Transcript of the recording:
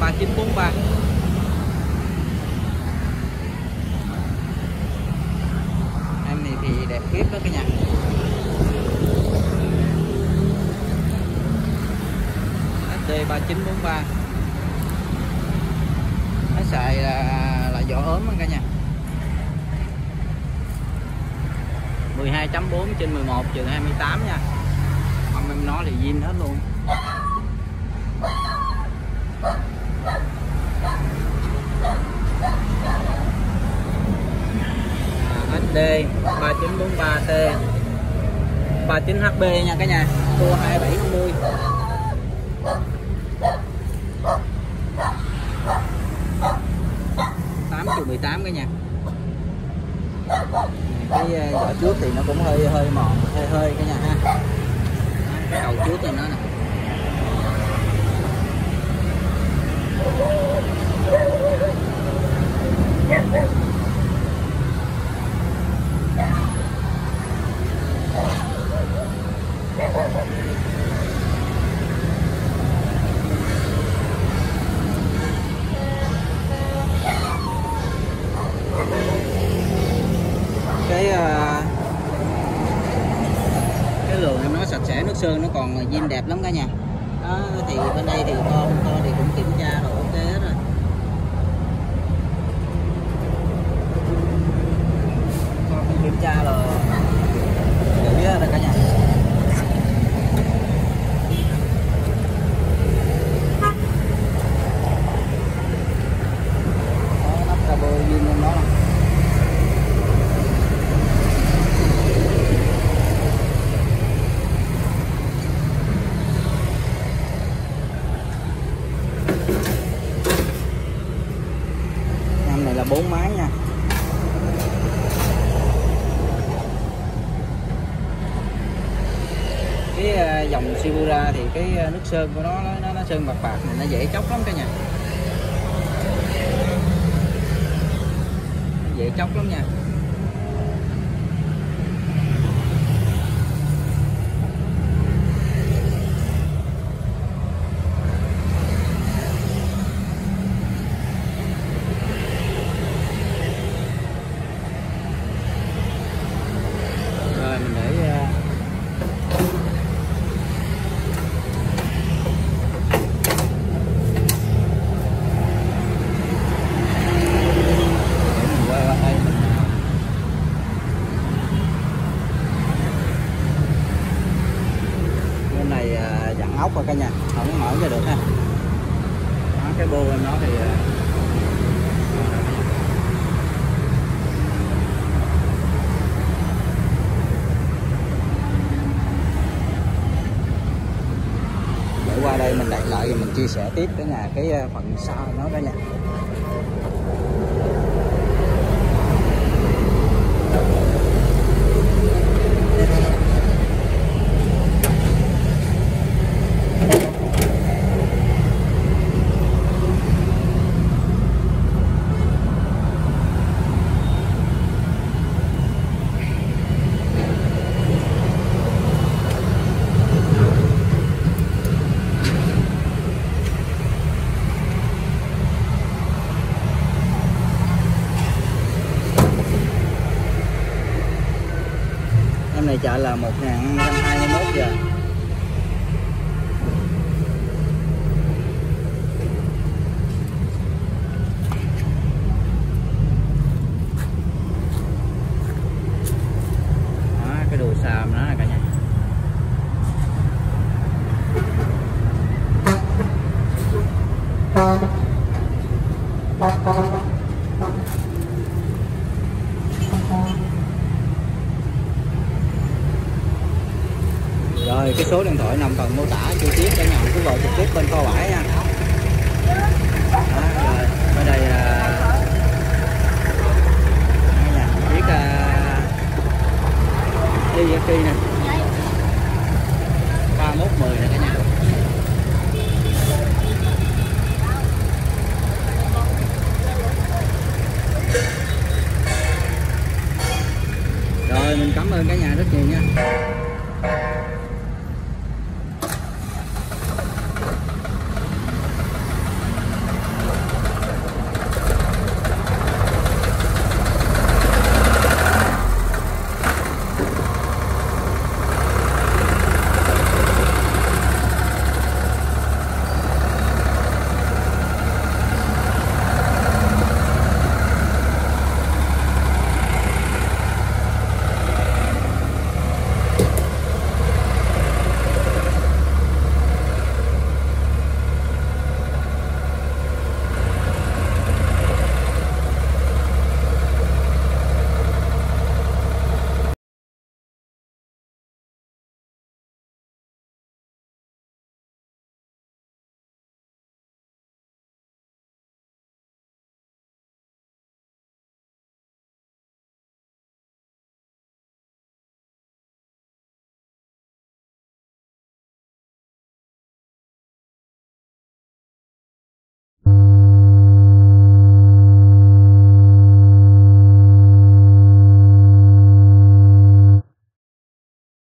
3943 em này thì đẹp khiếp đó cả nhà. HD 3943 nó xài là, là vỏ ốm cả nhà. 12.4 trên 11 trừ 28 nha. Không em nói thì zin hết luôn. HD 3943T 39HB nha cả nhà. Tua 2750 8 triệu 18 cả nhà. Cái ờ, vỏ trước thì nó cũng hơi hơi mòn, hơi hơi cả nhà ha. Cái đầu trước thì nó nè. Cái ờ, cái lượng em nói sạch sẽ nước sơn nó còn zin đẹp lắm cả nhà đó, thì bên đây thì con con thì cũng kiểm tra rồi, ok hết rồi. Con cũng kiểm tra rồi kỹ hết rồi cả nhà đó nắp cabo zin trong đó nè em này là bốn máy nha cái ờ, dòng Sibura thì cái ờ, nước sơn của nó nó, nó sơn bạc bạc nó dễ chóc lắm cả nhà. Dễ chóc lắm nha rồi mình để ờ, để mình quay qua đây bên này ờ, dặn ốc rồi cả nhà. Không mở ra được ha. Đó, cái bô bên nó thì ờ, để qua đây mình đặt lại mình chia sẻ tiếp cái nhà cái ờ, phần sau nó cả nhà. Em này chợ là 1521 giờ. Đó, cái đùi xàm đó rồi cái số điện thoại nằm phần mô tả chi tiết cả nhà. Cứ gọi trực tiếp bên kho bãi nha. Đó, rồi ở đây là cả nhà biết uh, đi kỳ nè. ba mốt mười nè cả nhà. Rồi mình cảm ơn cả nhà rất nhiều nha.